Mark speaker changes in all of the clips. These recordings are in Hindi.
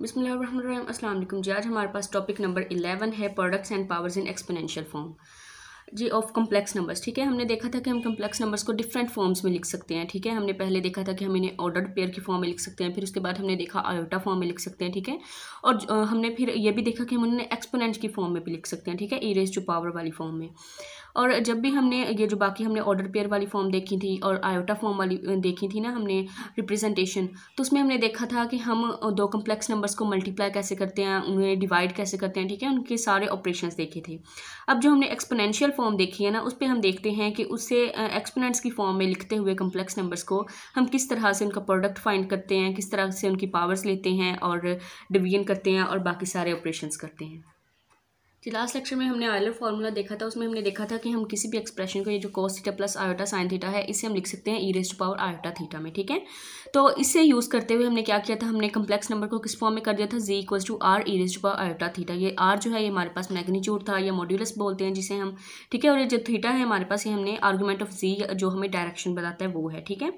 Speaker 1: अस्सलाम वालेकुम जी। आज हमारे पास टॉपिक नंबर इलेवन है products and powers in exponential form z of complex numbers ठीक है? हमने देखा था कि हम कम्प्लेक्स नंबर्स को डिफरेंट फॉर्म्स में लिख सकते हैं, ठीक है? हमने पहले देखा था कि हम इन्हें ऑर्डर्ड पेयर की फॉर्म में लिख सकते हैं, फिर उसके बाद हमने देखा आयोटा फॉर्म में लिख सकते हैं, ठीक है? और हमने फिर ये भी देखा कि हम उन्हें एक्सपोनेंट की फॉर्म में भी लिख सकते हैं, ठीक है? इरेज टू पावर वाली फॉर्म में। और जब भी हमने ये जो बाकी हमने ऑर्डर पेयर वाली फॉर्म देखी थी और आयोटा फॉर्म वाली देखी थी ना हमने रिप्रेजेंटेशन तो उसमें हमने देखा था कि हम दो कम्प्लेक्स नंबर्स को मल्टीप्लाई कैसे करते हैं, उन्हें डिवाइड कैसे करते हैं, ठीक है, उनके सारे ऑपरेशन देखे थे। अब जो हमने एक्सपोनेंशियल फॉर्म देखी है ना, उस पर हम देखते हैं कि उससे एक्सपोनेंट्स की फॉर्म में लिखते हुए कम्प्लेक्स नंबर्स को हम किस तरह से उनका प्रोडक्ट फाइंड करते हैं, किस तरह से उनकी पावर्स लेते हैं और डिवीज़न करते हैं और बाकी सारे ऑपरेशन करते हैं। जी लास्ट लेक्चर में हमने आयलर फार्मूला देखा था, उसमें हमने देखा था कि हम किसी भी एक्सप्रेशन को, ये जो cos theta plus iota sine theta है, इसे हम लिख सकते हैं e raised power iota theta में, ठीक है? तो इसे यूज़ करते हुए हमने क्या किया था? हमने कम्प्लेक्स नंबर को किस फॉर्म में कर दिया था? Z equals to r e raised power iota theta ये आर जो है, ये हमारे पास मैग्नीच्यूड था, या मॉड्यूलस बोलते हैं जिसे हम, ठीक है? और ये जो थीटा है हमारे पास, ये हमने आर्गूमेंट ऑफ़ जी जो हमें डायरेक्शन बताता है, वो है, ठीक है?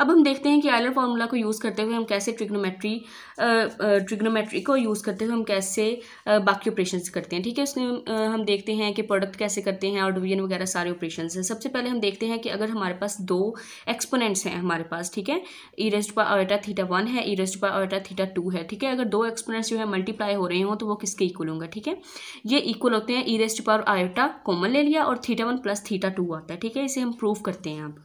Speaker 1: अब हम देखते हैं कि आयलर फार्मूला को यूज़ करते हुए हम कैसे ट्रिग्नोमेट्री ट्रिग्नोमेट्री को यूज़ करते हुए हम कैसे बाकी ऑपरेशन करते हैं। ठीक है, उसमें हम देखते हैं कि प्रोडक्ट कैसे करते हैं और डिवीज़न वगैरह सारे ऑपरेशन हैं। सबसे पहले हम देखते हैं कि अगर हमारे पास दो एक्सपोनेंट्स हैं हमारे पास, ठीक है ई रेस्ट पर आयोटा थीटा वन है ई रेस्ट पर आयोटा थीटा टू है, ठीक है। अगर दो एक्सपोनेंट्स जो है मल्टीप्लाई हो रहे हों तो वो किसके इक्वल होंगे, ठीक है? ये इक्वल होते हैं ई रेस्ट पर आयोटा कॉमन ले लिया और theta one plus theta two आता है, ठीक है। इसे हम प्रूव करते हैं अब।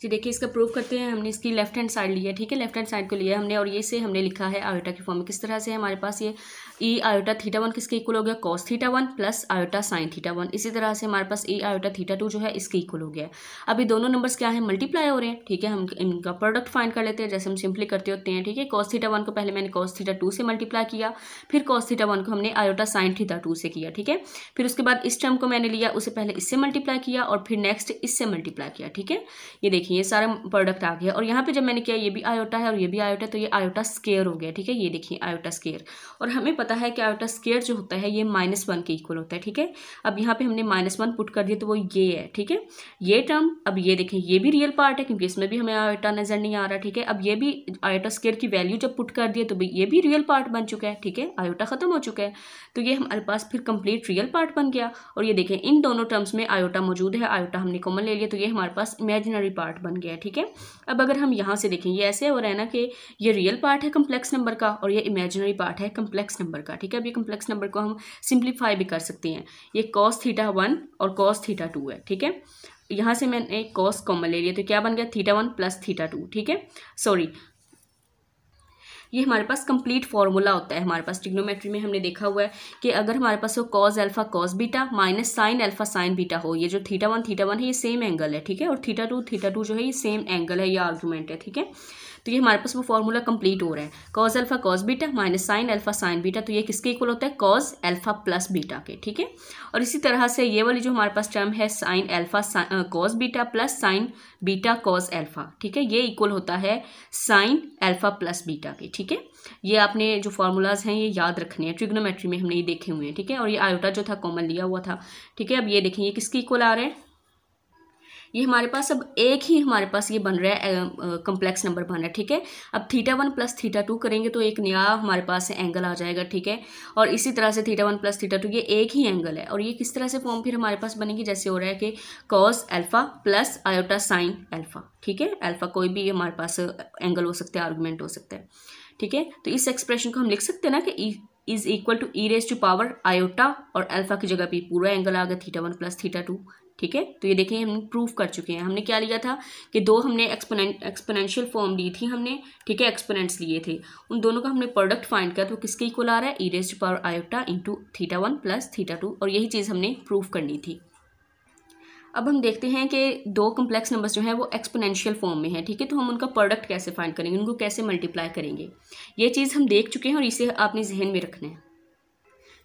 Speaker 1: जी देखिए, इसका प्रूफ करते हैं, हमने इसकी लेफ़्ट हैंड साइड लिया ठीक है? लेफ़्ट हैंड साइड को लिया हमने और ये से हमने लिखा है आयोटा की फॉर्म में। किस तरह से हमारे पास ये? ई आयोटा थीटा वन किसके इक्वल हो गया? Cos theta one plus iota sine theta one इसी तरह से हमारे पास ई आयोटा थीटा टू जो है, इसके इक्वल हो गया अभी दोनों नंबर्स क्या है? मल्टीप्लाई हो रहे हैं, ठीक है? हम इनका प्रोडक्ट फाइंड कर लेते हैं, जैसे हम सिंपली करते होते हैं, ठीक है? कॉस थीटा वन को पहले मैंने कॉस थीटा टू से मल्टीप्लाई किया, फिर कॉस थीटा वन को हमने आयोटा साइन थीटा टू से किया, ठीक है? फिर उसके बाद इस टर्म को मैंने लिया, उसे पहले इससे मल्टीप्लाई किया और फिर नेक्स्ट इससे मल्टीप्लाई किया, ठीक है? ये देखिए ये सारा प्रोडक्ट आ गया। और यहाँ पे जब मैंने किया, ये भी आयोटा है और ये भी आयोटा तो ये आयोटा स्केयर हो गया, ठीक है? ये देखिए आयोटा स्केयर और हमें पता है कि आयोटा स्केयर जो होता है, ये माइनस वन के इक्वल होता है, ठीक है? अब यहाँ पे हमने माइनस वन पुट कर दिया तो वो ये है, ठीक है? ये टर्म अब ये देखें ये भी रियल पार्ट है, क्योंकि इसमें भी हमें आयोटा नज़र नहीं आ रहा, ठीक है? अब ये भी आयोटा स्केयर की वैल्यू जब पुट कर दिए तो ये भी रियल पार्ट बन चुका है, ठीक है? आयोटा खत्म हो चुका है। तो ये हमारे पास फिर कंप्लीट रियल पार्ट बन गया। और ये देखें इन दोनों टर्म्स में आयोटा मौजूद है आयोटा हमने कॉमन ले लिया तो ये हमारे पास इमेजिनरी पार्ट बन गया ठीक है? अब अगर हम यहाँ से देखें, ये ऐसे हो रहा है ना कि ये रियल पार्ट है कम्प्लेक्स नंबर का और ये इमेजिनरी पार्ट है कम्प्लेक्स नंबर का, ठीक है? अब ये कम्प्लेक्स नंबर को हम सिंप्लीफाई भी कर सकते हैं। ये कॉस थीटा वन और कॉस थीटा टू है, ठीक है? यहाँ से मैंने कॉस कॉमन ले लिया तो क्या बन गया? Theta one plus theta two ठीक है? सॉरी ये हमारे पास कंप्लीट फॉर्मूला होता है। हमारे पास टिग्नोमेट्री में हमने देखा हुआ है कि अगर हमारे पास हो cos alpha cos beta minus sine alpha sine beta हो, ये जो थीटा वन थीटा वन है, ये सेम एंगल है, ठीक है? और थीटा टू थीटा टू जो है, ये सेम एंगल है, ये आर्गूमेंट है, ठीक है? तो ये हमारे पास वो फॉर्मूला कंप्लीट हो रहा है। Cos alpha cos beta minus sine alpha sine beta तो ये किसके इक्वल होता है? कॉज अल्फ़ा प्लस बीटा के, ठीक है? और इसी तरह से ये वाली जो हमारे पास टर्म है sine alpha cos beta plus sine beta cos alpha ठीक है? ये इक्वल होता है साइन अल्फ़ा प्लस बीटा के, ठीक है? ये आपने जो फार्मूलाज हैं, ये याद रखने हैं। ट्रिग्नोमेट्री में हमने ये देखे हुए हैं, ठीक है? और ये आयोटा जो था कॉमन लिया हुआ था, ठीक है? अब ये देखें, ये किसके इक्वल आ रहे हैं? ये हमारे पास अब एक ही हमारे पास ये बन रहा है कम्प्लेक्स नंबर बन रहा है, ठीक है? अब theta one plus theta two करेंगे तो एक नया हमारे पास एंगल आ जाएगा, ठीक है? और इसी तरह से theta one plus theta two ये एक ही एंगल है। और ये किस तरह से फॉर्म फिर हमारे पास बनेगी? जैसे हो रहा है कि cos alpha plus iota sine alpha ठीक है? एल्फा कोई भी हमारे पास एंगल हो सकता है आर्गूमेंट हो सकता है, ठीक है? तो इस एक्सप्रेशन को हम लिख सकते हैं ना कि is equal to e raise to power iota और अल्फ़ा की जगह पे पूरा एंगल आ गया theta one plus theta two ठीक है? तो ये देखें हम प्रूफ कर चुके हैं। हमने क्या लिया था कि दो हमने एक्सपोनेंट एक्सपोनेंशियल फॉर्म ली थी हमने, ठीक है? एक्सपोनेंट्स लिए थे। उन दोनों का हमने प्रोडक्ट फाइंड किया तो किसके इक्वल आ रहा है? E power iota into theta one plus theta two और यही चीज़ हमने प्रूफ करनी थी। अब हम देखते हैं कि दो कम्प्लेक्स नंबर्स जो हैं, वो एक्सपोनेंशियल फॉर्म में है, ठीक है? तो हम उनका प्रोडक्ट कैसे फाइंड करेंगे? उनको कैसे मल्टीप्लाई करेंगे? ये चीज़ हम देख चुके हैं और इसे आपने जहन में रखना है।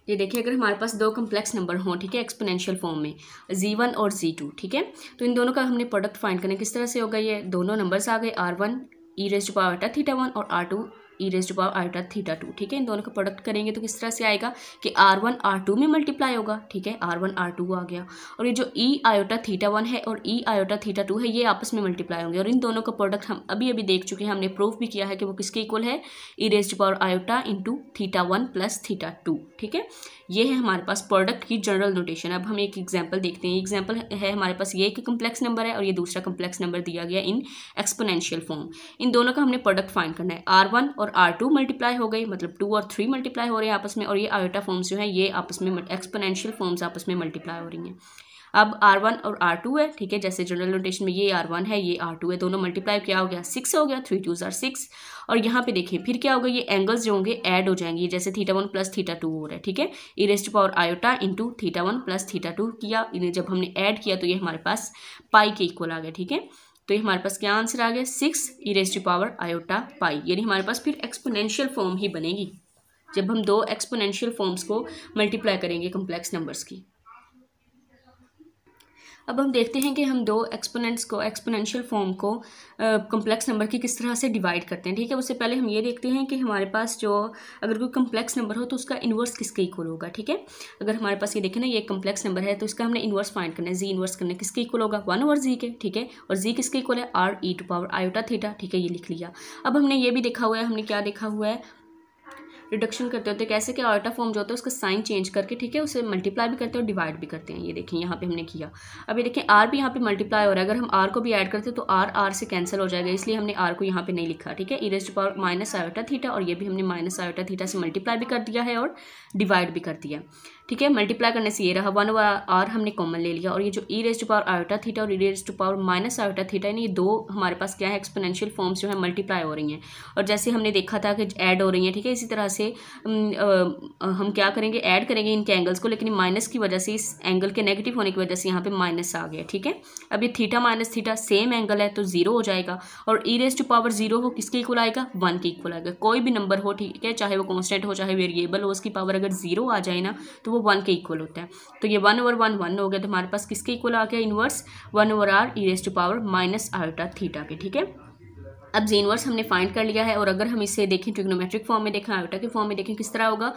Speaker 1: ये देखिए, अगर हमारे पास दो कम्प्लेक्स नंबर हों, ठीक है एक्सपोनेंशियल फॉर्म में जी वन और जी टू ठीक है तो इन दोनों का हमने प्रोडक्ट फाइंड करना किस तरह से होगा ये? दोनों नंबर्स आ गए r one e raised power theta one और r two e raise to power iota theta two ठीक है? इन दोनों का प्रोडक्ट करेंगे तो किस तरह से आएगा कि आर वन आर टू में मल्टीप्लाई होगा, ठीक है? आर वन आर टू आ गया। और ये जो ई आयोटा थीटा वन है और ई आयोटा थीटा टू है, ये आपस में मल्टीप्लाई होंगे। और इन दोनों का प्रोडक्ट हम अभी अभी देख चुके हैं, हमने प्रूफ भी किया है कि वो किसके इक्वल है? E raise to power iota into theta one plus theta two ठीक है? ये है हमारे पास प्रोडक्ट की जनरल नोटेशन अब हम एक एग्ज़ाम्पल देखते हैं। एग्ज़ाम्पल है हमारे पास ये एक कम्प्लेक्स नंबर है और ये दूसरा कम्प्लेक्स नंबर दिया गया इन एक्सपोनेंशियल फॉर्म इन दोनों का हमने प्रोडक्ट फाइंड करना है। आर वन और आर टू मल्टीप्लाई हो गई मतलब टू और थ्री मल्टीप्लाई हो रहे हैं आपस में और ये आयोटा फॉर्म्स जो है, ये आपस में एक्सपोनेंशियल फॉर्म्स आपस में मल्टीप्लाई हो रही हैं। अब आर वन और आर टू है, ठीक है, जैसे जनरल नोटेशन में ये आर वन है, ये आर टू है, दोनों मल्टीप्लाई क्या हो गया? सिक्स हो गया थ्री टू जार सिक्स और यहाँ पे देखिए, फिर क्या होगा ये एंगल्स जो होंगे ऐड हो जाएँगे जैसे theta one plus theta two हो रहा है, ठीक है? E raised power iota into theta one plus theta two किया, इन्हें जब हमने ऐड किया तो ये हमारे पास पाई के इक्वल आ गया, ठीक है? तो ये हमारे पास क्या आंसर आ गया? Six e raised power iota pi यानी हमारे पास फिर एक्सपोनेंशियल फॉर्म ही बनेगी। जब हम दो एक्सपोनेंशियल फॉर्म्स को मल्टीप्लाई करेंगे कम्प्लेक्स नंबर्स की। अब हम देखते हैं कि हम दो एक्सपोनेंट्स को एक्सपोनेंशियल फॉर्म को कम्प्लेक्स नंबर की किस तरह से डिवाइड करते हैं, ठीक है? उससे पहले हम ये देखते हैं कि हमारे पास जो, अगर कोई कम्प्लेक्स नंबर हो तो उसका इन्वर्स किसके इक्वल होगा, ठीक है? अगर हमारे पास ये देखें ना, ये कम्प्लेक्स नंबर है तो इसका हमने इन्वर्स फाइंड करना है जी इन्वर्स करना है, किसके इक्वल होगा? वन ओवर जी के, ठीक है? और जी किसके इक्वल है? R e to power iota theta ठीक है? ये लिख लिया। अब हमने ये भी देखा हुआ है, हमने क्या देखा हुआ है? रिडक्शन करते होते, कैसे कि ऑर्टा फॉर्म जो होता है, उसका साइन चेंज करके, ठीक है, उसे मल्टीप्लाई भी करते हैं और डिवाइड भी करते हैं। ये देखें यहाँ पे हमने किया। अब ये देखें आर भी यहाँ पे मल्टीप्लाई हो रहा है। अगर हम आर को भी ऐड करते हैं तो आर आर से कैंसिल हो जाएगा। इसलिए हमने आर को यहाँ पर नहीं लिखा, ठीक है? E raise power minus iota theta और ये भी हमने माइनस आयोटा थीटा से मल्टीप्लाई भी कर दिया है और डिवाइड भी कर दिया ठीक है मल्टीप्लाई करने से ये रहा वन आर हमने कॉमन ले लिया और ये जो e raise to power iota theta और e raise to power minus iota theta यानी ये दो हमारे पास क्या है एक्सपोनेंशियल फॉर्म्स जो है मल्टीप्लाई हो रही हैं। और जैसे हमने देखा था कि ऐड हो रही हैं, ठीक है, इसी तरह से हम क्या करेंगे ऐड करेंगे इनके एंगल्स को, लेकिन माइनस की वजह से इस एंगल के नेगेटिव होने की वजह से यहाँ पर माइनस आ गया, ठीक है। अब ये theta minus theta same angle है तो ज़ीरो हो जाएगा और e raise to power zero हो, किसके इक्वल आएगा वन के इक्वल आएगा। कोई भी नंबर हो, ठीक है, चाहे वो कॉन्स्टेंट हो, चाहे वेरिएबल हो, उसकी पावर अगर ज़ीरो आ जाए ना तो वो वन के इक्वल होता है। तो ये वन ओवर वन वन हो गया। तो हमारे पास किसके इक्वल आ गया? Inverse one over r e raise to power minus iota theta के, ठीक है? अब जी इनवर्स हमने फाइंड कर लिया है और अगर हम इसे देखें ट्रिग्नोमेट्रिक फॉर्म में देखें आयोटा के फॉर्म में देखें, किस तरह होगा?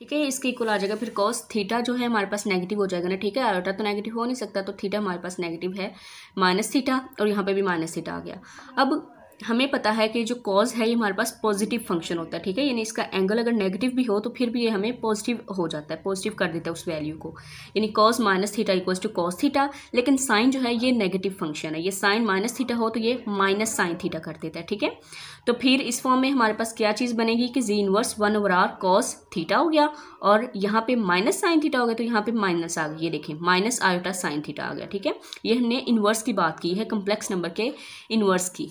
Speaker 1: ठीक है, इसके इक्वल आ जाएगा। फिर कॉस थीटा जो है हमारे पास नेगेटिव हो जाएगा ना, ठीक है? आयोटा तो नेगेटिव हो नहीं सकता तो थीटा हमारे पास नेगेटिव है। माइनस थीटा और यहाँ पे भी माइनस थीटा आ गया। अब हमें पता है कि जो कॉज है, ये हमारे पास पॉजिटिव फ़ंक्शन होता है, ठीक है? यानी इसका एंगल अगर नेगेटिव भी हो तो फिर भी ये हमें पॉजिटिव हो जाता है पॉजिटिव कर देता है उस वैल्यू को। यानी cos minus theta equals to cos theta लेकिन साइन जो है, ये नेगेटिव फ़ंक्शन है। ये साइन माइनस थीटा हो तो ये माइनस साइन थीटा कर देता है, ठीक है? तो फिर इस फॉर्म में हमारे पास क्या चीज़ बनेगी कि z inverse one over r cos theta हो गया, और यहाँ पे माइनस साइन थीटा हो गया तो यहाँ पे माइनस आ गया। ये देखें माइनस आयोटा साइन थीटा आ गया, ठीक है? ये हमने इनवर्स की बात की है कम्प्लेक्स नंबर के इनवर्स की।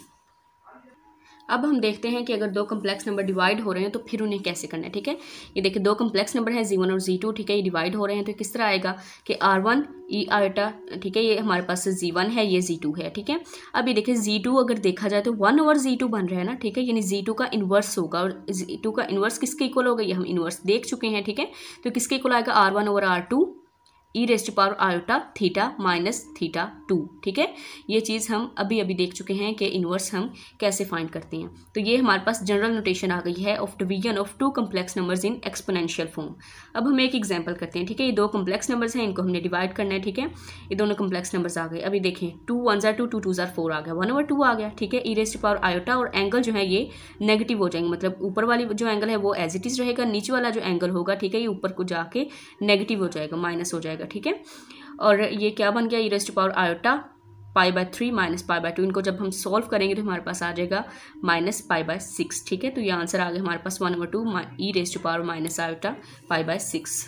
Speaker 1: अब हम देखते हैं कि अगर दो कम्प्लेक्स नंबर डिवाइड हो रहे हैं तो फिर उन्हें कैसे करना है, ठीक है? ये देखिए, दो कम्प्लेक्स नंबर है जी वन और जी टू ठीक है? ये डिवाइड हो रहे हैं तो किस तरह आएगा कि आर वन ई आयोटा ठीक है? ये हमारे पास जी वन है, ये जी टू है, ठीक है? अब ये देखिए जी टू अगर देखा जाए तो वन ओवर जी टू बन रहा है ना, ठीक है? यानी जी टू का इन्वर्स होगा, और जी टू का इन्वर्स किसके इक्वल होगा? ये हम इन्वर्स देख चुके हैं, ठीक है? तो किसके इक्वल आएगा? R one over r two e raised power iota theta minus theta two ठीक है? ये चीज़ हम अभी अभी देख चुके हैं कि इन्वर्स हम कैसे फाइंड करते हैं। तो ये हमारे पास जनरल नोटेशन आ गई है of division of two complex numbers in exponential form अब हम एक एग्जांपल करते हैं, ठीक है? ये दो कम्प्लेक्स नंबर्स हैं, इनको हमने डिवाइड करना है, ठीक है? ये दोनों कम्प्लेक्स नंबर्स आ गए। अभी देखें टू वन जार टू टू टू जार फोर आ गया। वन ओवर टू आ गया, ठीक है? ई रेस्ट पावर आयोटा और एंगल जो है ये नेगेटिव हो जाएँगे। मतलब ऊपर वाली जो एंगल है वो एज इट इज़ रहेगा, नीचे वाला जो एंगल होगा, ठीक है? ये ऊपर को जाके नेगेटिव हो जाएगा माइनस हो जाएगा। ठीक है? और ये क्या बन गया? E raised power iota pi by three minus pi by two इनको जब हम सॉल्व करेंगे तो हमारे पास आ जाएगा माइनस पाई बाय सिक्स ठीक है? तो ये आंसर आ गया हमारे पास one over two e raised power minus iota pi by six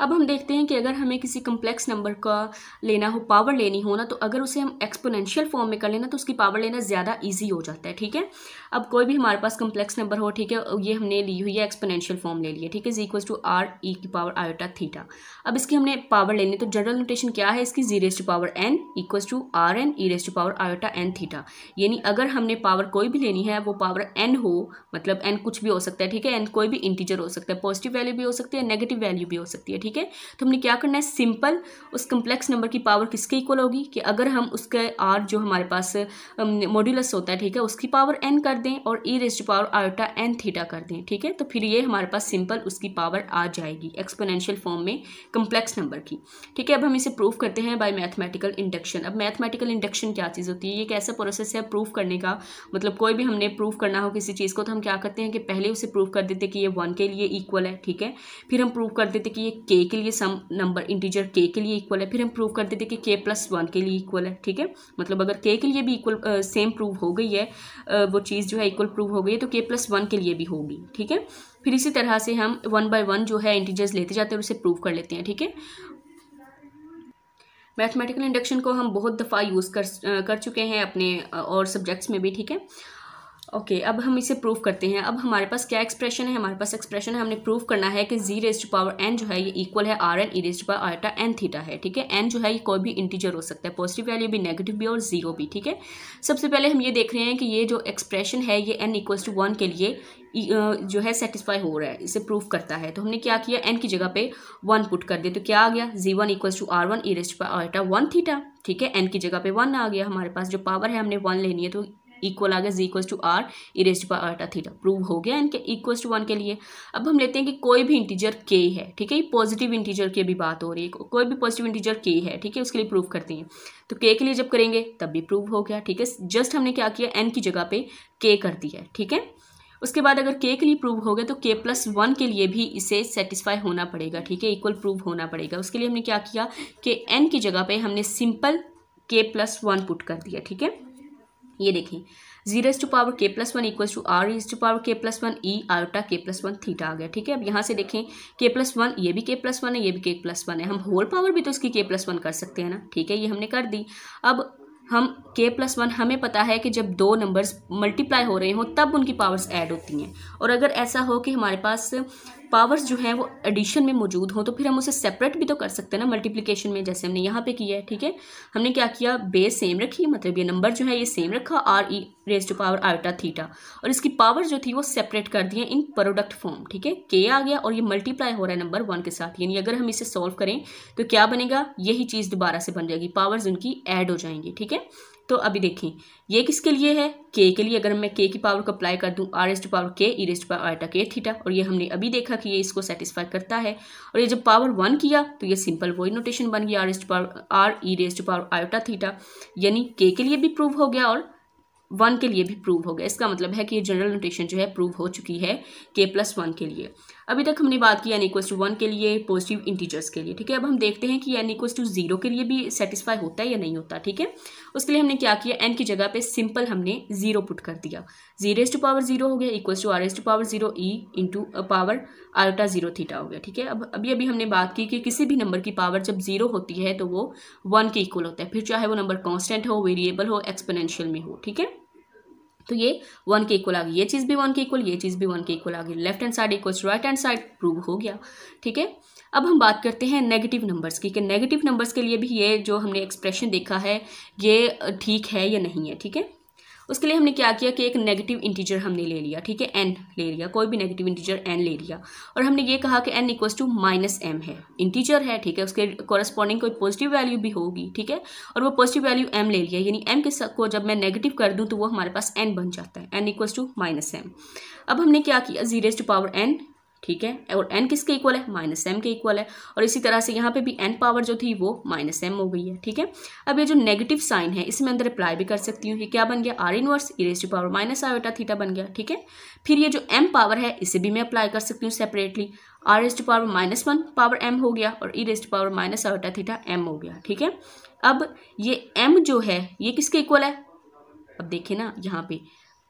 Speaker 1: अब हम देखते हैं कि अगर हमें किसी कम्प्लेक्स नंबर का लेना हो पावर लेनी हो ना तो अगर उसे हम एक्सपोनेंशियल फॉर्म में कर लेना तो उसकी पावर लेना ज़्यादा ईजी हो जाता है, ठीक है? अब कोई भी हमारे पास कम्प्लेक्स नंबर हो, ठीक है, ये हमने ली हुई है एक्सपोनेंशियल फॉर्म ले लिया ठीक है z equal to r e की पावर आयोटा थीटा अब इसकी हमने पावर लेनी तो जनरल नोटेशन क्या है इसकी? Z raise to power n equals to r n e raise to power iota n theta यानी अगर हमने पावर कोई भी लेनी है, वो पावर एन हो मतलब एन कुछ भी हो सकता है, ठीक है एन कोई भी इंटीजर हो सकता है पॉजिटिव वैल्यू भी हो सकती है नेगेटिव वैल्यू भी हो सकती है, ठीक है। तो हमने क्या करना है? सिंपल उस कम्प्लेक्स नंबर की पावर किसके इक्वल होगी? कि अगर हम उसके आर जो हमारे पास मॉड्यूलस होता है, ठीक है, उसकी पावर एन कर दें और e raised power iota n theta कर दें, ठीक है? तो फिर ये हमारे पास सिंपल उसकी पावर आ जाएगी एक्सपोनेंशियल फॉर्म में कम्प्लेक्स नंबर की, ठीक है? अब हम इसे प्रूव करते हैं बाय मैथमेटिकल इंडक्शन अब मैथमेटिकल इंडक्शन क्या चीज़ होती है? ये एक ऐसा प्रोसेस है प्रूफ करने का? मतलब कोई भी हमने प्रूव करना हो किसी चीज़ को तो हम क्या करते हैं कि पहले उसे प्रूव कर देते कि ये वन के लिए इक्वल है, ठीक है? फिर हम प्रूव कर देते कि ये के के लिए सम नंबर इंटीजर के के लिए इक्वल है. फिर हम प्रूव कर देते कि के प्लस वन के लिए इक्वल है, ठीक है? मतलब अगर के के लिए भी इक्वल सेम प्रूव हो गई है वो चीज़ जो है इक्वल प्रूव हो गई है तो के प्लस वन के लिए भी होगी, ठीक है? फिर इसी तरह से हम वन बाय वन जो है इंटीजर्स लेते जाते हैं और उसे प्रूव कर लेते हैं, ठीक है? मैथमेटिकल इंडक्शन को हम बहुत दफ़ा यूज़ कर कर चुके हैं अपने और सब्जेक्ट्स में भी, ठीक है? ओके okay, अब हम इसे प्रूव करते हैं। अब हमारे पास क्या एक्सप्रेशन है? हमारे पास एक्सप्रेशन है हमने प्रूव करना है कि z raise to power n जो है ये इक्वल है r n e raised power iota n theta है ठीक है? एन जो है ये कोई भी इंटीजर हो सकता है पॉजिटिव वैल्यू भी नेगेटिव भी और ज़ीरो भी ठीक है? सबसे पहले हम ये देख रहे हैं कि ये जो एक्सप्रेशन है ये एन इक्वल्स टू वन के लिए जो है सेटिस्फाई हो रहा है इसे प्रूव करता है। तो हमने क्या किया? एन की जगह पे वन पुट कर दिया। तो क्या आ गया? Z one equals to r one e raised iota one theta ठीक है? एन की जगह पे वन आ गया। हमारे पास जो पावर है हमने वन लेनी है तो इक्वल आ गया z equals to r e raise पर आटा थीटा प्रूव हो गया इनके इक्वल्स टू वन के लिए। अब हम लेते हैं कि कोई भी इंटीजर के है, ठीक है? ये पॉजिटिव इंटीजर की अभी बात हो रही है कोई भी पॉजिटिव इंटीजर के है, ठीक है? उसके लिए प्रूव करते हैं। तो के के लिए जब करेंगे, तब भी प्रूव हो गया, ठीक है? जस्ट हमने क्या किया एन की जगह पे के कर दिया ठीक है? उसके बाद अगर के के लिए प्रूव हो गया तो के प्लस वन के लिए भी इसे सेटिस्फाई होना पड़ेगा, ठीक है? इक्वल प्रूव होना पड़ेगा। उसके लिए हमने क्या किया कि एन की जगह पे हमने सिंपल के प्लस वन पुट कर दिया, ठीक है? ये देखें। Zero is to power k plus one equal to r is to power k plus one e iota k plus one theta आ गया, ठीक है? अब यहाँ से देखें के प्लस वन ये भी के प्लस वन है, ये भी के प्लस वन है। हम होल पावर भी तो इसकी के प्लस वन कर सकते हैं ना, ठीक है? ये हमने कर दी। अब हम के प्लस वन हमें पता है कि जब दो नंबर्स मल्टीप्लाई हो रहे हों, तब उनकी पावर्स ऐड होती हैं। और अगर ऐसा हो कि हमारे पास पावर्स जो हैं वो एडिशन में मौजूद हों तो फिर हम उसे सेपरेट भी तो कर सकते हैं ना मल्टीप्लिकेशन में, जैसे हमने यहाँ पे किया है, ठीक है? हमने क्या किया? बेस सेम रखी मतलब ये नंबर जो है ये सेम रखा r e raise to power iota theta और इसकी पावर जो थी वो सेपरेट कर दिए इन प्रोडक्ट फॉर्म ठीक है? के आ गया और ये मल्टीप्लाई हो रहा है नंबर वन के साथ। यानी अगर हम इसे सॉल्व करें तो क्या बनेगा? यही चीज़ दोबारा से बन जाएगी पावर्स उनकी ऐड हो जाएँगी, ठीक है? तो अभी देखें ये किसके लिए है? के के लिए। अगर मैं के की पावर को अप्लाई कर दूँ आर एस टू पावर के ई रेस्ट पावर आटा के थीटा और ये हमने अभी देखा कि ये इसको सेटिस्फाई करता है। और ये जब पावर वन किया तो ये सिंपल वही नोटेशन बन गया r s to power r e rest power iota theta यानी के के लिए भी प्रूव हो गया और वन के लिए भी प्रूव हो गया। इसका मतलब है कि ये जनरल नोटेशन जो है प्रूव हो चुकी है के प्लस वन के लिए। अभी तक हमने बात की एन इक्वल्स टू वन के लिए पॉजिटिव इंटीजर्स के लिए, ठीक है? अब हम देखते हैं कि एन इक्वल्स टू ज़ीरो के लिए भी सेटिस्फाई होता है या नहीं होता, ठीक है? उसके लिए हमने क्या किया? एन की जगह पे सिंपल हमने ज़ीरो पुट कर दिया। ज़ीरो टू पावर ज़ीरो हो गया equals to r s to power zero e into power ultra zero theta हो गया, ठीक है? अब, अभी अभी हमने बात की कि किसी भी नंबर की पावर जब ज़ीरो होती है तो वो वन के इक्वल होता है। फिर चाहे वो नंबर कॉन्स्टेंट हो वेरिएबल हो एक्सपोनेंशियल में हो, ठीक है? तो ये वन के इक्वल आ गई ये चीज़ भी वन के इक्वल ये चीज़ भी वन के इक्वल आ गई left hand side equal right hand side prove हो गया, ठीक है? अब हम बात करते हैं नेगेटिव नंबर्स की, कि नेगेटिव नंबर्स के लिए भी ये जो हमने एक्सप्रेशन देखा है, ये ठीक है या नहीं है, ठीक है? उसके लिए हमने क्या किया कि एक नेगेटिव इंटीजर हमने ले लिया, ठीक है? एन ले लिया, कोई भी नेगेटिव इंटीजर एन ले लिया। और हमने ये कहा कि n equals to minus m है। इंटीजर है, ठीक है? उसके कॉरस्पॉन्डिंग कोई पॉजिटिव वैल्यू भी होगी, ठीक है? और वो पॉजिटिव वैल्यू एम ले लिया, यानी एम के को जब मैं नेगेटिव कर दूँ तो वो हमारे पास एन बन जाता है। N equals to minus m अब हमने क्या किया? जीरेज टू पावर एन ठीक है? और एन किसके इक्वल है? माइनस एम के इक्वल है। और इसी तरह से यहाँ पे भी एन पावर जो थी वो माइनस एम हो गई है, ठीक है? अब ये जो नेगेटिव साइन है, इसमें अंदर अप्लाई भी कर सकती हूँ ये क्या बन गया? R inverse e raise to power minus iota theta बन गया, ठीक है? फिर ये जो एम पावर है, इसे भी मैं अप्लाई कर सकती हूँ separately r raise to power minus one power m हो गया और e raise to power minus iota theta m हो गया, ठीक है? अब ये एम जो है, ये किसके इक्वल है? अब देखिए ना, यहाँ पे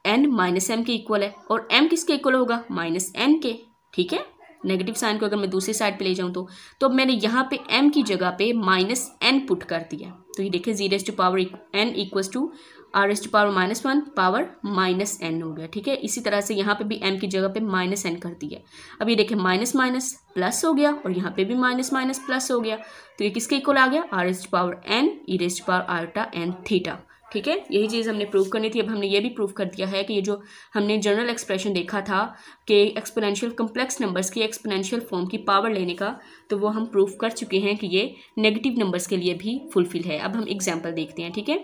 Speaker 1: एन माइनस एम के इक्वल है और एम किसके इक्वल होगा? माइनस एन के। ठीक है? नेगेटिव साइन को अगर मैं दूसरी साइड पे ले जाऊँ तो। तो मैंने यहाँ पे m की जगह पे माइनस एन पुट कर दिया। तो ये देखिए zero s to power n equals to r s to power minus one power minus n हो गया। ठीक है? इसी तरह से यहाँ पे भी m की जगह पे माइनस एन कर दिया। अब ये देखिए माइनस माइनस प्लस हो गया और यहाँ पे भी माइनस माइनस प्लस हो गया। तो ये किसके इक्वल आ गया? R s to power n e raise to power आरटा n theta ठीक है? यही चीज़ हमने प्रूव करनी थी। अब हमने ये भी प्रूव कर दिया है कि ये जो हमने जनरल एक्सप्रेशन देखा था कि एक्सपोनेंशियल कम्प्लेक्स नंबर्स की एक्सपोनेंशियल फॉर्म की पावर लेने का तो वो हम प्रूव कर चुके हैं कि ये नेगेटिव नंबर्स के लिए भी फुलफिल है। अब हम एग्ज़ाम्पल देखते हैं, ठीक है?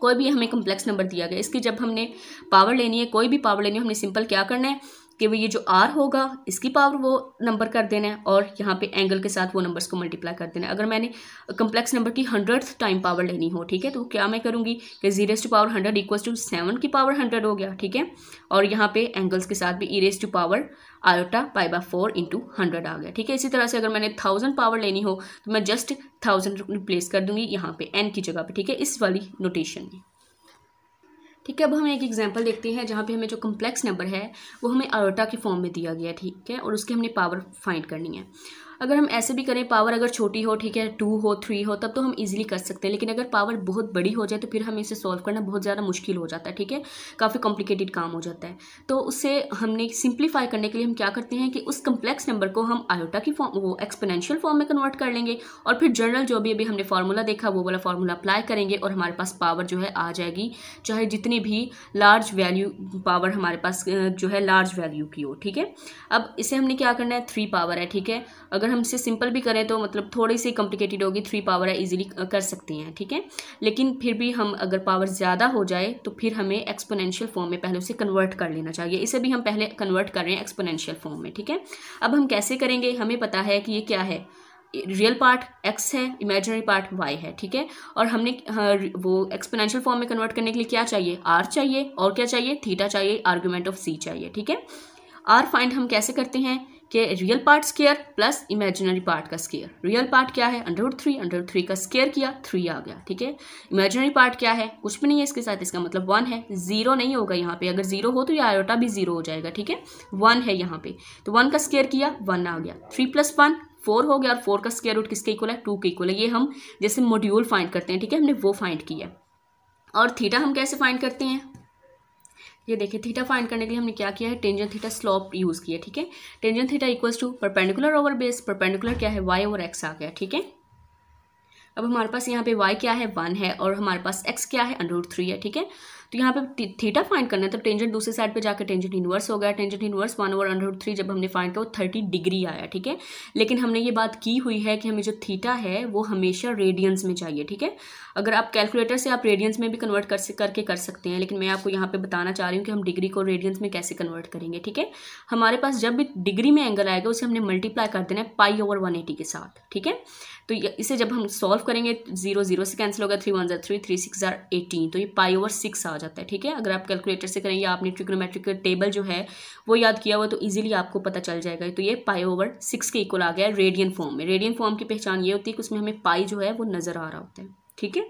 Speaker 1: कोई भी हमें कम्प्लेक्स नंबर दिया गया, इसकी जब हमने पावर लेनी है, कोई भी पावर लेनी है, हमने सिंपल क्या करना है? कि वो ये जो आर होगा, इसकी पावर वो नंबर कर देना है और यहाँ पे एंगल के साथ वो नंबर्स को मल्टीप्लाई कर देना है। अगर मैंने कम्प्लेक्स नंबर की हंड्रेड टाइम पावर लेनी हो, ठीक है तो क्या मैं करूँगी? कि z raise to power hundred equals to seven की पावर हंड्रेड हो गया, ठीक है? और यहाँ पे एंगल्स के साथ भी e raise to power iota pi by four into hundred आ गया, ठीक है? इसी तरह से अगर मैंने थाउज़ेंड पावर लेनी हो तो मैं जस्ट थाउज़ेंड रिप्लेस कर दूँगी यहाँ पे एन की जगह पे, ठीक है? इस वाली नोटेशन में। ठीक है, अब हम एक एग्ज़ाम्पल देखते हैं जहाँ पे हमें जो कम्प्लेक्स नंबर है, वो हमें आयोटा के फॉर्म में दिया गया ठीक है? और उसके हमने पावर फाइंड करनी है। अगर हम ऐसे भी करें पावर अगर छोटी हो, ठीक है टू हो थ्री हो, तब तो हम इजीली कर सकते हैं। लेकिन अगर पावर बहुत बड़ी हो जाए तो फिर हमें इसे सॉल्व करना बहुत ज़्यादा मुश्किल हो जाता है, ठीक है? काफ़ी कॉम्प्लिकेटेड काम हो जाता है। तो उससे हमने सिंप्लीफाई करने के लिए हम क्या करते हैं कि उस कम्प्लेक्स नंबर को हम आयोटा की फॉर्म वो एक्सपोनेंशियल फॉर्म में कन्वर्ट कर लेंगे और फिर जनरल जो भी अभी हमने फार्मूला देखा, वो वाला फार्मूला अप्लाई करेंगे और हमारे पास पावर जो है आ जाएगी। चाहे जितनी भी लार्ज वैल्यू पावर हमारे पास जो है लार्ज वैल्यू की हो, ठीक है? अब इसे हमने क्या करना है? थ्री पावर है, ठीक है? अगर हम इसे सिंपल भी करें तो मतलब थोड़ी सी कॉम्प्लिकेटेड होगी थ्री पावर है इजीली कर सकते हैं ठीक है? लेकिन फिर भी हम अगर पावर ज़्यादा हो जाए तो फिर हमें एक्सपोनेंशियल फॉर्म में पहले उसे कन्वर्ट कर लेना चाहिए। इसे भी हम पहले कन्वर्ट कर रहे हैं एक्सपोनेंशियल फॉर्म में ठीक है? अब हम कैसे करेंगे? हमें पता है कि ये क्या है? रियल पार्ट एक्स है इमेजिनरी पार्ट वाई है ठीक है? और हमने हाँ, वो एक्सपोनेंशियल फॉर्म में कन्वर्ट करने के लिए क्या चाहिए? आर चाहिए और क्या चाहिए? थीटा चाहिए आर्ग्यूमेंट ऑफ़ सी चाहिए ठीक है? आर फाइंड हम कैसे करते हैं? कि real part square plus imaginary part का स्केयर रियल पार्ट क्या है? अंडर थ्री अंडर थ्री का स्केयर किया थ्री आ गया, ठीक है? इमेजिनरी पार्ट क्या है? कुछ भी नहीं है इसके साथ, इसका मतलब वन है ज़ीरो नहीं होगा यहाँ पे। अगर ज़ीरो हो तो ये आयोटा भी ज़ीरो हो जाएगा, ठीक है? वन है यहाँ पे। तो वन का स्केयर किया वन आ गया। थ्री प्लस वन फोर हो गया और फोर का स्केयर रूट किसके इक्वल है? टू के इक्वल है। ये हम जैसे मॉड्यूल फाइंड करते हैं, ठीक है? हमने वो फाइंड किया। और थीटा हम कैसे फाइंड करते हैं? ये देखिए थीटा फाइंड करने के लिए हमने क्या किया है? टेंजन थीटा स्लॉप यूज़ किया, ठीक है? Tangent theta equals to perpendicular over base perpendicular क्या है? वाई ओवर एक्स आ गया, ठीक है? अब हमारे पास यहाँ पे वाई क्या है? वन है और हमारे पास एक्स क्या है? अंडर थ्री है, ठीक है? तो यहाँ पे थीटा फाइंड करना है तो टेंजेंट दूसरी साइड पे जाकर टेंजेंट इनवर्स हो गया। Tangent inverse one over under three जब हमने फाइंड किया, वो थर्टी डिग्री आया, ठीक है? लेकिन हमने ये बात की हुई है कि हमें जो थीटा है, वो हमेशा रेडियंस में चाहिए, ठीक है? अगर आप कैलकुलेटर से आप रेडियंस में भी कन्वर्ट कर करके कर सकते हैं, लेकिन मैं आपको यहाँ पे बताना चाह रही हूँ कि हम डिग्री को रेडियंस में कैसे कन्वर्ट करेंगे, ठीक है? हमारे पास जब भी डिग्री में एंगल आएगा, उसे हमने मल्टीप्लाई कर देना है पाई ओवर वन के साथ, ठीक है? तो इसे जब हम सॉल्व करेंगे ज़ीरो ज़ीरो से कैंसिल होगा थ्री वन जार थ्री थ्री सिक्स जार एटीन तो ये पाई ओवर सिक्स आ जाता है, ठीक है? अगर आप कैलकुलेटर से करेंगे, आपने ट्रिग्नोमेट्रिक टेबल जो है, वो याद किया हुआ तो इजीली आपको पता चल जाएगा। तो ये पाई ओवर सिक्स के इक्वल आ गया रेडियन फॉर्म में। रेडियन फॉर्म की पहचान ये होती है कि उसमें हमें पाई जो है, वो नज़र आ रहा होता है, ठीक है?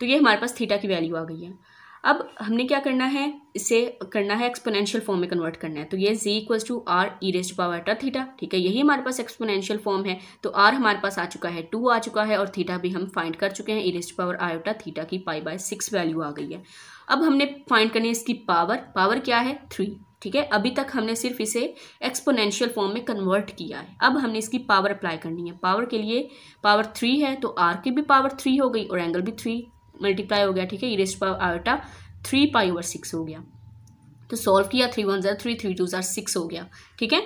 Speaker 1: तो ये हमारे पास थीटा की वैल्यू आ गई है। अब हमने क्या करना है? इसे करना है एक्सपोनेंशियल फॉर्म में कन्वर्ट करना है। तो ये z equals to r e rest power टा थीटा ठीक है? यही हमारे पास एक्सपोनेंशियल फॉर्म है। तो आर हमारे पास आ चुका है टू आ चुका है, और थीटा भी हम फाइंड कर चुके हैं e rest power iota theta की पाई बाय सिक्स वैल्यू आ गई है। अब हमने फाइंड करनी है इसकी पावर पावर क्या है? थ्री ठीक है? अभी तक हमने सिर्फ़ इसे एक्सपोनेंशियल फॉर्म में कन्वर्ट किया है. अब हमने इसकी पावर अप्लाई करनी है. पावर के लिए पावर थ्री है तो आर की भी पावर थ्री हो गई और एंगल भी थ्री मल्टीप्लाई हो गया, ठीक है? E rest power iota three pi over six हो गया. तो सॉल्व किया थ्री वन ज़ार थ्री थ्री टू ज़ार सिक्स हो गया, ठीक है?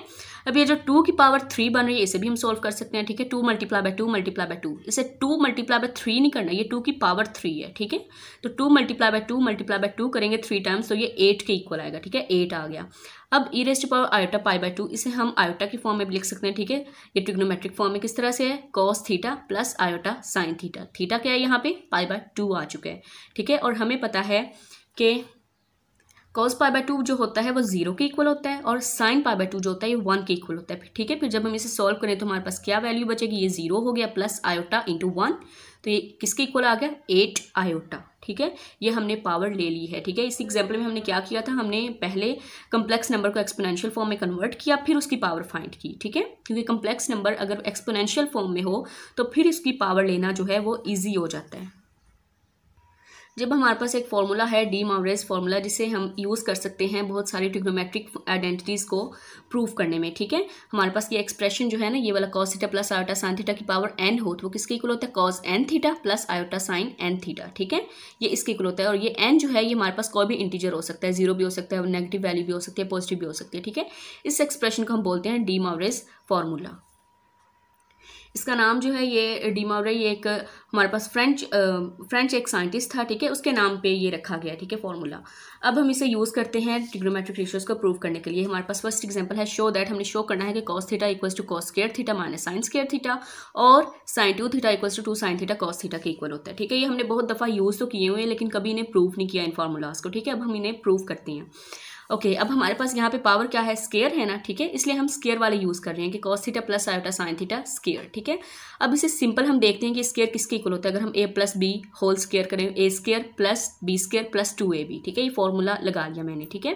Speaker 1: अब ये जो टू की पावर थ्री बन रही है, इसे भी हम सॉल्व कर सकते हैं, ठीक है? Two multiply by two multiply by two इसे टू मल्टीप्लाई बाय थ्री नहीं करना, ये टू की पावर थ्री है, ठीक है? तो two multiply by two multiply by two करेंगे थ्री टाइम्स तो ये एट के इक्वल आएगा, ठीक है? एट आ गया. अब e rest power iota pi by two इसे हम आयोटा की फॉर्म में भी लिख सकते हैं, ठीक है? ये ट्रिग्नोमेट्रिक फॉर्म में किस तरह से है? Cos theta plus iota sine theta theta क्या है यहाँ पे? पाई बाय टू आ चुका है, ठीक है? और हमें पता है कि कॉस पाई बाय टू जो होता है वो ज़ीरो के इक्वल होता है और साइन पाई बाय टू जो होता है ये वन के इक्वल होता है। ठीक है, फिर जब हम इसे सॉल्व करें तो हमारे पास क्या वैल्यू बचेगी? ये ज़ीरो हो गया प्लस आयोटा इंटू वन तो ये किसके इक्वल आ गया? एट आयोटा ठीक है, ये हमने पावर ले ली है। ठीक है, इस एग्ज़ाम्पल में हमने क्या किया था? हमने पहले कम्प्लेक्स नंबर को एक्सपोनेंशियल फॉर्म में कन्वर्ट किया, फिर उसकी पावर फाइंड की। ठीक है, क्योंकि कम्प्लेक्स नंबर अगर एक्सपोनेंशियल फॉर्म में हो तो फिर इसकी पावर लेना जो है वो ईजी हो जाता है। जब हमारे पास एक फॉर्मूला है डी मावरेज फार्मूला जिसे हम यूज़ कर सकते हैं बहुत सारी ट्रिग्नोमेट्रिक आइडेंटिटीज़ को प्रूव करने में, ठीक है? हमारे पास ये एक्सप्रेशन जो है ना, ये वाला cos theta plus iota sine theta की पावर एन हो तो वो किसके इक्वल होता है? Cos n theta plus iota sine n theta ठीक है? ये इसके इक्वल होता है और ये एन जो है, ये हमारे पास कोई भी इंटीजर हो सकता है ज़ीरो भी हो सकता है नेगेटिव वैल्यू भी हो सकती है पॉजिटिव भी हो सकती है, ठीक है? इस एक्सप्रेशन को हम बोलते हैं डी मावरेज फार्मूला इसका नाम जो है ये डीमावरे ये एक, हमारे पास फ्रेंच फ्रेंच एक साइंटिस्ट था, ठीक है? उसके नाम पे ये रखा गया, ठीक है फॉर्मूला अब हम इसे यूज़ करते हैं ट्रिग्नोमेट्रिक रेशियोज को प्रूव करने के लिए। हमारे पास फ़र्स्ट एग्जांपल है शो दैट हमने शो करना है कि cos theta equals to cos square theta minus sine square theta और sine two theta equals to two sine theta cos theta के इक्वल होता है, ठीक है? ये हमने बहुत दफ़ा यूज़ तो किए हुए हैं, लेकिन कभी इन्हें प्रूव नहीं किया इन फार्मूलाज को, ठीक है? अब हम इन्हें प्रूव करते हैं। ओके okay, अब हमारे पास यहाँ पे पावर क्या है? स्केयर है ना ठीक है? इसलिए हम स्केयर वाले यूज़ कर रहे हैं कि cos theta plus iota sine theta square ठीक है? अब इसे सिंपल हम देखते हैं कि स्केयर किसके इक्वल होता है? अगर हम a plus b whole square करें a square plus b square plus two a b ठीक है? ये फॉर्मूला लगा लिया मैंने ठीक है?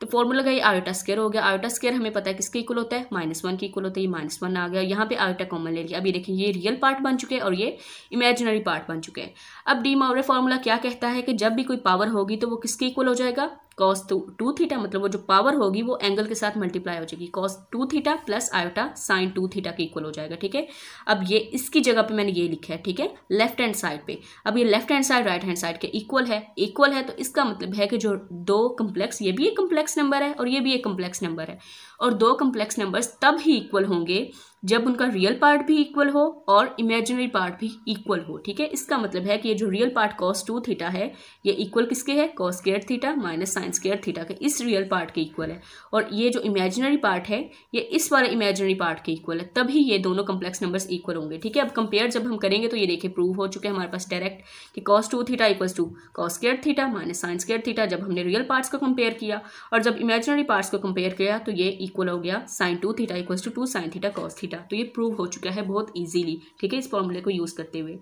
Speaker 1: तो फॉर्मूला का ये आयोटा स्केयर हो गया। आयोटा स्केयर हमें पता है किसके इक्वल होता है? माइनस वन के इक्वल होता है ये माइनस वन आ गया। यहाँ पे आयोटा कॉमन ले लिया। ये देखिए ये रियल पार्ट बन चुके हैं और ये इमेजिनरी पार्ट बन चुके हैं। अब डी मावरे फॉर्मूला क्या कहता है कि जब भी कोई पावर होगी तो वो किसके इक्वल हो जाएगा? कॉस टू थीटा मतलब वो जो पावर होगी वो एंगल के साथ मल्टीप्लाई हो जाएगी। Cos two theta plus iota sine two theta के इक्वल हो जाएगा, ठीक है? अब ये इसकी जगह पे मैंने ये लिखा है, ठीक है? लेफ़्ट हैंड साइड पे। अब ये left hand side right hand side के इक्वल है। इक्वल है तो इसका मतलब है कि जो दो कम्प्लेक्स ये भी एक कम्प्लेक्स नंबर है और ये भी एक कम्प्लेक्स नंबर है। और दो कम्प्लेक्स नंबर्स तब ही इक्वल होंगे जब उनका रियल पार्ट भी इक्वल हो और इमेजिनरी पार्ट भी इक्वल हो, ठीक है? इसका मतलब है कि ये जो real part cos two theta है, ये इक्वल किसके है? Cos square theta minus sine square theta के इस रियल पार्ट के इक्वल है। और ये जो इमेजिनरी पार्ट है, ये इस वाले इमेजिनरी पार्ट के इक्वल है, तभी ये दोनों कम्प्लेक्स नंबर्स इक्वल होंगे, ठीक है? अब कंपेयर जब हम करेंगे तो ये देखिए प्रूव हो चुके हैं हमारे पास डायरेक्ट कि cos two theta equals to cos square theta minus sine square theta जब हमने रियल पार्ट्स को कंपेयर किया और जब इमेजिनरी पार्ट्स को कंपेयर किया तो ये इक्वल हो गया sine two theta equal to two sine theta cos theta तो ये प्रूव हो चुका है बहुत ईजिली ठीक है? इस फॉर्मूले को यूज़ करते हुए।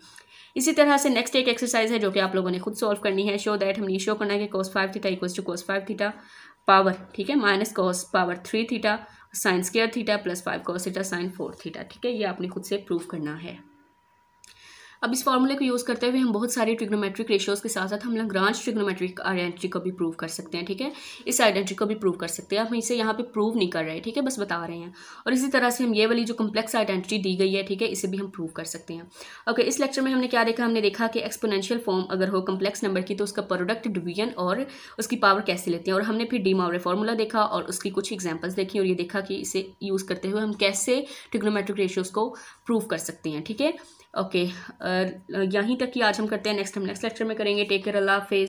Speaker 1: इसी तरह से नेक्स्ट एक एक्सरसाइज है जो कि आप लोगों ने खुद सॉल्व करनी है। शो दैट हमने शो करना है कि cos five theta equal to cos five theta power ठीक है? Minus cos power three theta sine square theta plus five cos theta sine four theta ठीक है? ये आपने खुद से प्रूव करना है। अब इस फॉर्मूले को यूज़ करते हुए हम बहुत सारे ट्रिग्नोमेट्रिक रेशियोज के साथ साथ हम लग्रांज ट्रिग्नोमेट्रिक आइडेंटिटी को भी प्रूव कर सकते हैं, ठीक है? इस आइडेंटिटी को भी प्रूव कर सकते हैं। हम इसे यहाँ पे प्रूव नहीं कर रहे ठीक है? बस बता रहे हैं। और इसी तरह से हम ये वाली जो कम्प्लेक्स आइडेंटिटी दी गई है, ठीक है? इसे भी हम प्रूव कर सकते हैं। ओके इस लेक्चर में हमने क्या देखा? हमने देखा कि एक्सपोनेंशियल फॉर्म अगर हो कम्प्लेक्स नंबर की तो उसका प्रोडक्ट डिवीज़न और उसकी पावर कैसे लेते हैं? और हमने फिर डी मावरे फॉर्मूला देखा और उसकी कुछ एग्जाम्पल्स देखी और ये देखा कि इसे यूज़ करते हुए हम कैसे ट्रिग्नोमेट्रिक रेशियोज को प्रूव कर सकते हैं, ठीक है? ओके यहीं तक ही आज हम करते हैं नेक्स्ट हम नेक्स्ट लेक्चर में करेंगे. टेक केयर अल्लाह हाफिज़